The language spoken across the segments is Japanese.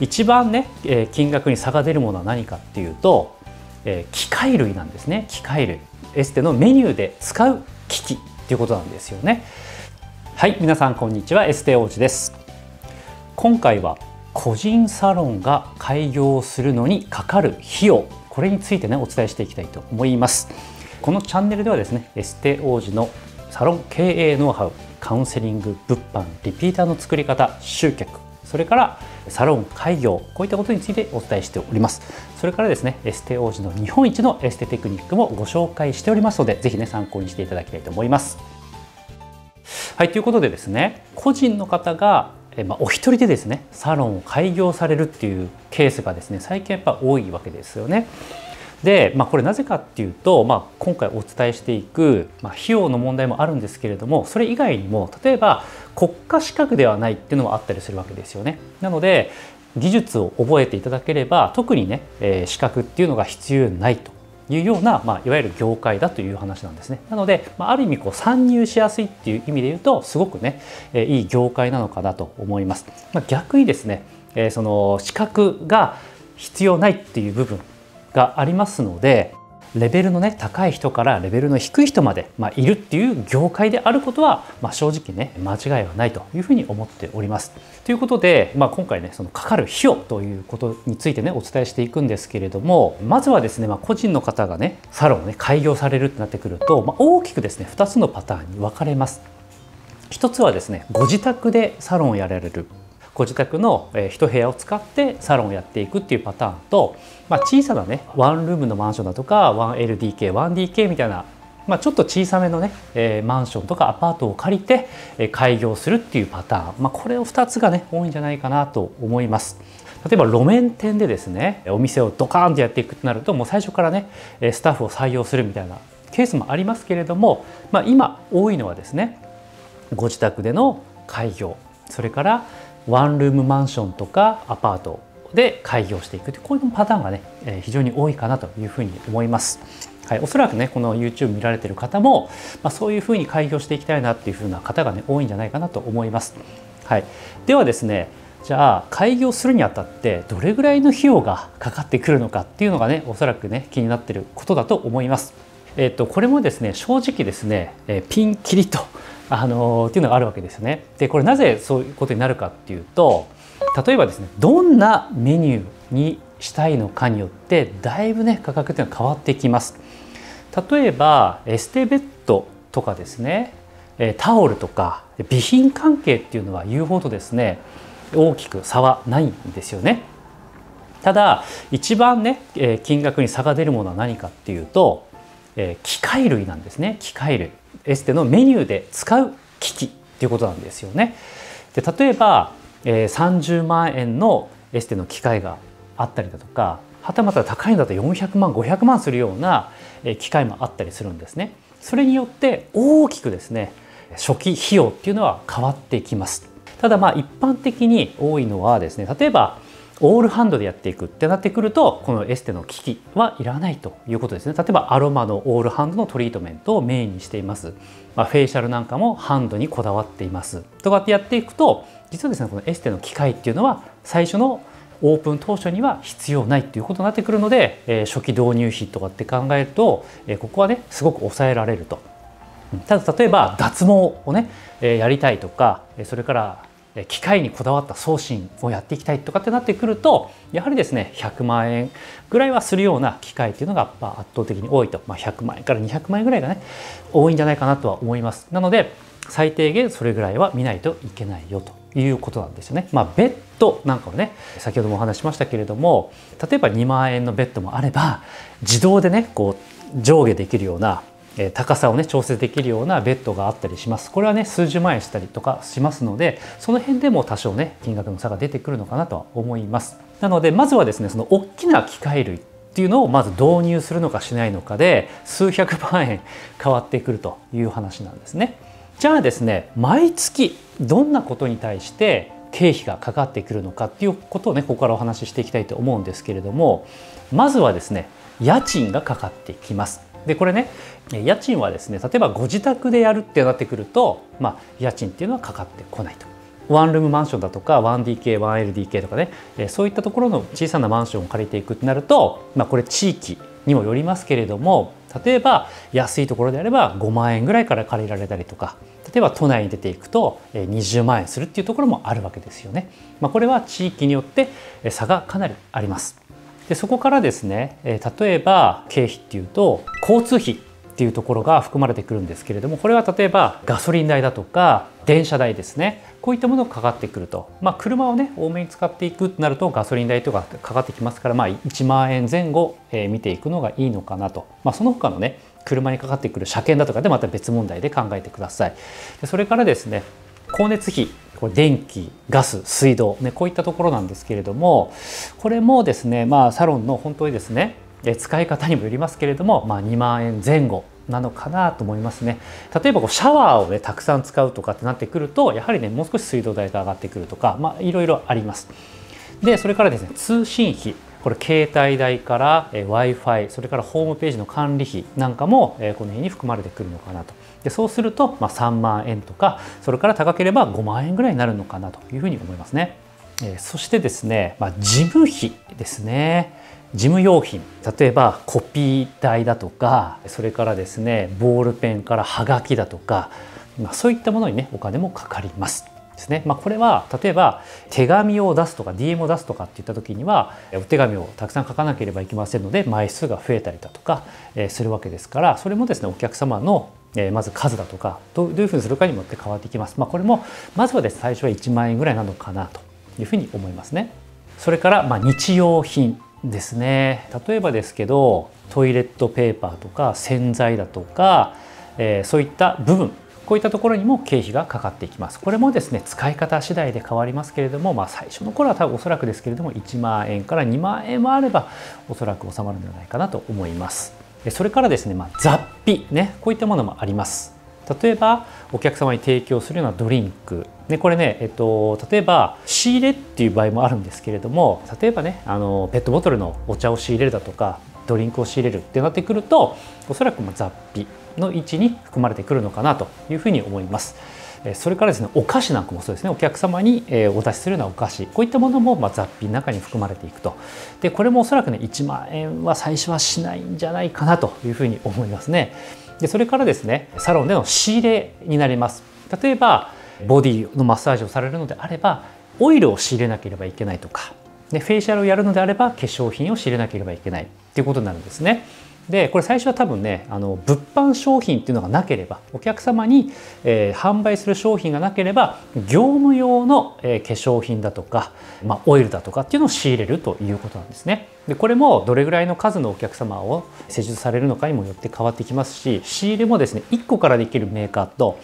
一番ね、えー、金額に差が出るものは何かっていうと、えー、機械類なんですね。機械類。エステのメニューで使う機器っていうことなんですよね。はい皆さんこんにちは。エステ王子です。今回は個人サロンが開業するのにかかる費用。これについてねお伝えしていきたいと思います。このチャンネルではですねエステ王子のサロン経営ノウハウカウンセリング物販リピーターの作り方集客それからサロン開業こういったことについてお伝えしておりますそれからですねエステ王子の日本一のエステテクニックもご紹介しておりますのでぜひね参考にしていただきたいと思いますはいということでですね個人の方がえまあ、お一人でですねサロンを開業されるっていうケースがですね最近やっぱ多いわけですよね。で、まあ、これなぜかっていうと、まあ、今回お伝えしていく、まあ、費用の問題もあるんですけれどもそれ以外にも例えば国家資格ではないっていうのもあったりするわけですよね。なので技術を覚えていただければ特にね、えー、資格っていうのが必要ないというような、まあ、いわゆる業界だという話なんですね。なので、まあ、ある意味こう参入しやすいっていう意味で言うとすごくね、えー、いい業界なのかなと思います。まあ、逆にですね、えー、その資格が必要ないっていう部分がありますのでレベルのね高い人からレベルの低い人まで、まあ、いるっていう業界であることは、まあ、正直ね間違いはないというふうに思っております。ということで、まあ、今回ねそのかかる費用ということについてねお伝えしていくんですけれどもまずはですね、まあ、個人の方がねサロンをね開業されるってなってくると、まあ、大きくですね2つのパターンに分かれます。一つはですねご自宅でサロンをやられるご自宅の一部屋を使ってサロンをやっていくっていうパターンと、まあ、小さなねワンルームのマンションだとか 1LDK1DK みたいなまあ、ちょっと小さめのね、えー、マンションとかアパートを借りて、えー、開業するっていうパターン、まあ、これを2つがね多いんじゃないかなと思います。例えば路面店でですねお店をドカーンとやっていくとなるともう最初からねスタッフを採用するみたいなケースもありますけれども、まあ、今多いのはですねご自宅での開業それからワンルームマンションとかアパートで開業していくこういうパターンがね非常に多いかなというふうに思います。はい、おそらくねこの YouTube 見られてる方も、まあ、そういうふうに開業していきたいなっていうふうな方がね多いんじゃないかなと思います。はい、ではですねじゃあ開業するにあたってどれぐらいの費用がかかってくるのかっていうのがねおそらくね気になってることだと思います。えっ、とこれもですね正直ですね、えピンキリとあのっていうのがあるわけですよね。でこれなぜそういうことになるかっていうと例えばですねどんなメニューにしたいのかによってだいぶね価格っていうのは変わってきます。例えばエステベッドとかですねタオルとか備品関係っていうのは言うほどですね大きく差はないんですよね。ただ一番ね金額に差が出るものは何かっていうとえ機械類なんですね機械類エステのメニューで使う機器っていうことなんですよね。で例えば、えー、30万円のエステの機械があったりだとかはたまた高いのだと400万500万するような機械もあったりするんですね。それによって大きくですね初期費用っていうのは変わってきます。ただまあ一般的に多いのはですね例えばオールハンドでやっていくってなってくるとこのエステの機器はいらないということですね。例えばアロマのオールハンドのトリートメントをメインにしています、まあ、フェイシャルなんかもハンドにこだわっています。とかってやっていくと実はですねこのエステの機械っていうのは最初のオープン当初には必要ないっていうことになってくるので、えー、初期導入費とかって考えると、えー、ここはねすごく抑えられるとただ例えば脱毛をね、えー、やりたいとかそれから機械にこだわった送信をやっていきたいとかってなってくるとやはりですね100万円ぐらいはするような機械っていうのが圧倒的に多いと、まあ、100万円から200万円ぐらいがね多いんじゃないかなとは思いますなので最低限それぐらいは見ないといけないよということなんですよね。まあ、ベッドなんかもね先ほどもお話しましたけれども例えば2万円のベッドもあれば自動でねこう上下できるような高さをね調整できるようなベッドがあったりします。これはね数十万円したりとかしますのでその辺でも多少ね金額の差が出てくるのかなとは思います。なのでまずはですねその大きな機械類っていうのをまず導入するのかしないのかで数百万円変わってくるという話なんですね。じゃあですね毎月どんなことに対して経費がかかってくるのかっていうことをねここからお話ししていきたいと思うんですけれどもまずはですね家賃がかかってきます。でこれね家賃はですね例えばご自宅でやるってなってくると、まあ、家賃っていうのはかかってこないと。ワンルームマンションだとか 1DK1LDK とかねそういったところの小さなマンションを借りていくってなると、まあ、これ地域にもよりますけれども例えば安いところであれば5万円ぐらいから借りられたりとか例えば都内に出ていくと20万円するっていうところもあるわけですよね。まあ、これは地域によって差がかなりあります。でそこからですね例えば経費っていうと交通費っていうところが含まれてくるんですけれどもこれは例えばガソリン代だとか電車代ですね。こういったものがかかってくると、まあ、車をね多めに使っていくとなるとガソリン代とかかかってきますから、まあ、1万円前後、えー、見ていくのがいいのかなと、まあ、その他のね車にかかってくる車検だとかでまた別問題で考えてください。でそれからですね光熱費これ電気ガス水道、ね、こういったところなんですけれどもこれもですね、まあ、サロンの本当にですね使い方にもよりますけれども、まあ、2万円前後なのかなと思いますね例えばこうシャワーをねたくさん使うとかってなってくるとやはりねもう少し水道代が上がってくるとかまあいろいろありますでそれからですね通信費これ携帯代から w i f i それからホームページの管理費なんかもこの辺に含まれてくるのかなとでそうすると、まあ、3万円とかそれから高ければ5万円ぐらいになるのかなというふうに思いますね。えそしてですね、まあ、事務費ですね。事務用品例えばコピー代だとかそれからですねボールペンからはがきだとか、まあ、そういったものにねお金もかかります。ですねまあ、これは例えば手紙を出すとか DM を出すとかっていった時にはお手紙をたくさん書かなければいけませんので枚数が増えたりだとか、えするわけですからそれもですねお客様のえまず数だとかどういうふうにするかにもよって変わってきます。まあ、これもまずはですね最初は1万円ぐらいなのかなというふうに思いますね。それからまあ日用品ですね例えばですけどトイレットペーパーとか洗剤だとか、えー、そういった部分こういったところにも経費がかかっていきます。これもですね使い方次第で変わりますけれども、まあ、最初の頃は多分おそらくですけれども1万円から2万円もあればおそらく収まるんではないかなと思います。それからですね、まあ、雑費ねこういったものもあります。例えばお客様に提供するようなドリンク。でこれね、えっと、例えば仕入れっていう場合もあるんですけれども例えばねあのペットボトルのお茶を仕入れるだとかドリンクを仕入れるってなってくるとおそらく雑費の位置に含まれてくるのかなというふうに思います。それからですねお菓子なんかもそうですね。お客様にお出しするようなお菓子こういったものもま雑費の中に含まれていくと。でこれもおそらくね1万円は最初はしないんじゃないかなというふうに思いますね。でそれからですねサロンでの仕入れになります例えばボディのマッサージをされるのであればオイルを仕入れなければいけないとかでフェイシャルをやるのであれば化粧品を仕入れなければいけないっていうことになるんですね。でこれ最初は多分ねあの物販商品っていうのがなければお客様に、えー、販売する商品がなければ業務用の、えー、化粧品だとか、まあ、オイルだとかっていうのを仕入れるということなんですね。でこれもどれぐらいの数のお客様を施術されるのかにもよって変わってきますし仕入れもですね1個からできるメーカーと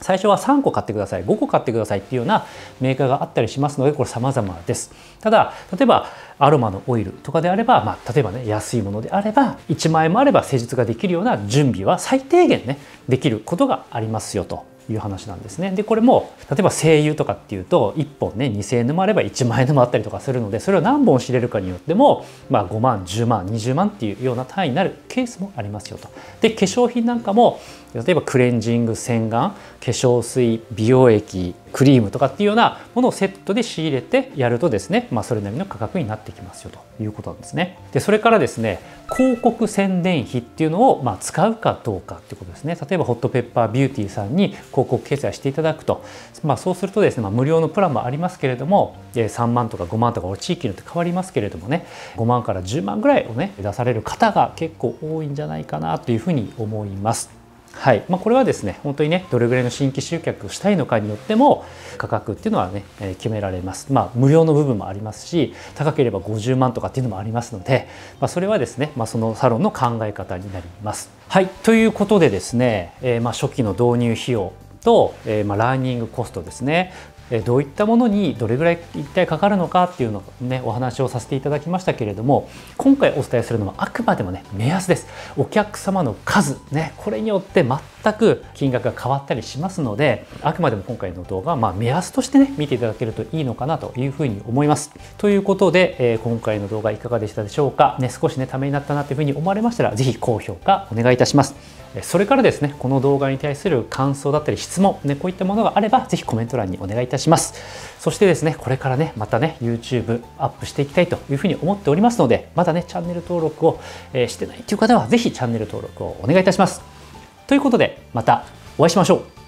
最初は3個買ってください。5個買ってくださいっていうようなメーカーがあったりしますのでこれ様々です。ただ例えばアロマのオイルとかであれば、まあ、例えばね安いものであれば1万円もあれば施術ができるような準備は最低限ねできることがありますよと。いう話なんですね。でこれも例えば声優とかっていうと1本ね2,000円でもあれば1万円でもあったりとかするのでそれを何本知れるかによっても、まあ、5万10万20万っていうような単位になるケースもありますよと。で化粧品なんかも例えばクレンジング洗顔化粧水美容液クリームとかっていうようなものをセットで仕入れてやるとですね、まあ、それなりの価格になってきますよということなんですね。でそれからですね広告宣伝費っていうのをまあ使うかどうかっていうことですね。例えばホットペッパービューティーさんに広告掲載していただくと、まあ、そうするとですね、まあ、無料のプランもありますけれども3万とか5万とか地域によって変わりますけれどもね5万から10万ぐらいをね出される方が結構多いんじゃないかなというふうに思います。はいまあ、これはですね本当にねどれぐらいの新規集客をしたいのかによっても価格っていうのはね、え決められます、まあ、無料の部分もありますし高ければ50万とかっていうのもありますので、まあ、それはですね、まあ、そのサロンの考え方になります。はいということでですね、えー、まあ初期の導入費用と、えー、まあラーニングコストですね。どういったものにどれぐらい一体かかるのかっていうのをねお話をさせていただきましたけれども今回お伝えするのはあくまでもね目安です。お客様の数ねこれによって全く金額が変わったりしますのであくまでも今回の動画はま目安としてね見ていただけるといいのかなというふうに思います。ということで、えー、今回の動画いかがでしたでしょうか。ね少しねためになったなというふうに思われましたら是非高評価お願いいたします。それからですねこの動画に対する感想だったり質問、ね、こういったものがあればぜひコメント欄にお願いいたします。そしてですねこれからねまたね YouTube アップしていきたいというふうに思っておりますのでまだねチャンネル登録を、えしてないという方はぜひチャンネル登録をお願いいたします。ということでまたお会いしましょう。